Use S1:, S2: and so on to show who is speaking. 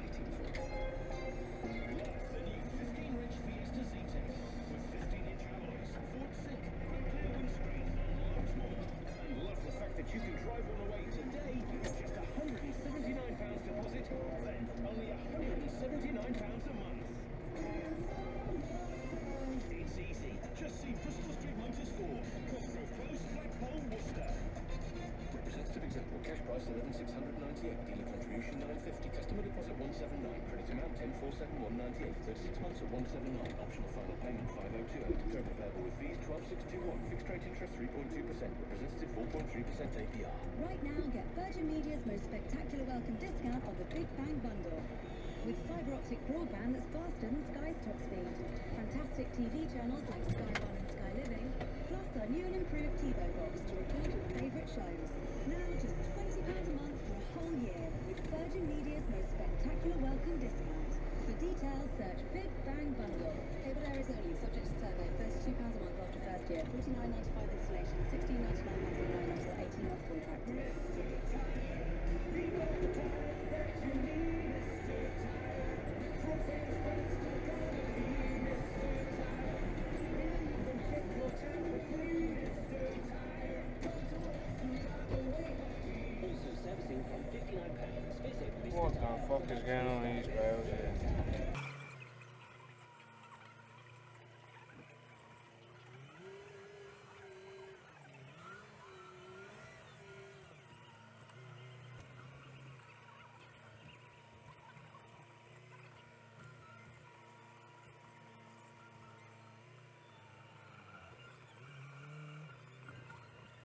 S1: waiting for at 179. Credit amount 1047198. 36 months at 179. Optional final payment 5028. Term available with fees 12621. Fixed rate interest 3.2%. Representative 4.3% APR.
S2: Right now, get Virgin Media's most spectacular welcome discount on the Big Bang Bundle. With fibre optic broadband that's faster than Sky's top speed. Fantastic TV channels like Sky One and Sky Living. Plus our new and improved TiVo box to record your favourite shows. Now just £20 a month for a whole year with Virgin Media's most spectacular welcome discount. Details, search Big Bang Bundle. Cable areas only, subject to survey. £32 a month after first year. $49.95 installation. $16.99 monthly loan 18 month contract.
S1: Also servicing from £59.
S3: What the fuck is going on in these rails here?